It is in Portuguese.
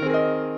Música